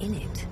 in it.